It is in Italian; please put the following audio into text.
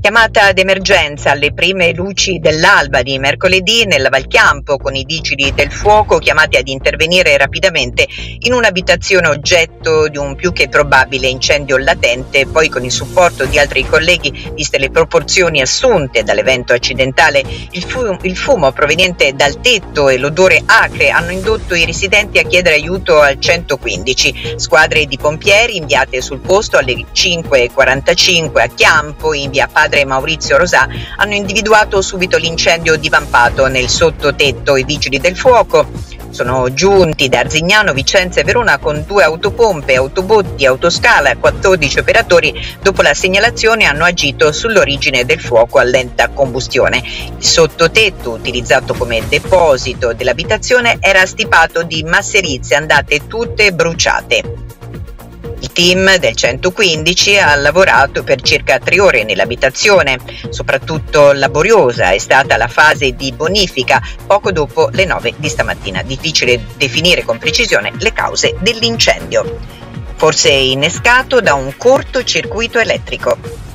Chiamata d'emergenza alle prime luci dell'alba di mercoledì nel Valchiampo con i vigili del fuoco chiamati ad intervenire rapidamente in un'abitazione oggetto di un più che probabile incendio latente, poi con il supporto di altri colleghi, viste le proporzioni assunte dall'evento accidentale, il fumo, il fumo proveniente dal tetto e l'odore acre hanno indotto i residenti a chiedere aiuto al 115. Squadre di pompieri inviate sul posto alle 5.45 a Chiampo in via Padre padre Maurizio Rosà hanno individuato subito l'incendio divampato nel sottotetto. I vigili del fuoco sono giunti da Arzignano, Vicenza e Verona con due autopompe, autobotti, autoscala, 14 operatori. Dopo la segnalazione hanno agito sull'origine del fuoco a lenta combustione. Il sottotetto, utilizzato come deposito dell'abitazione, era stipato di masserizie andate tutte bruciate. Il team del 115 ha lavorato per circa tre ore nell'abitazione. Soprattutto laboriosa è stata la fase di bonifica poco dopo le 9 di stamattina. Difficile definire con precisione le cause dell'incendio. Forse innescato da un cortocircuito elettrico.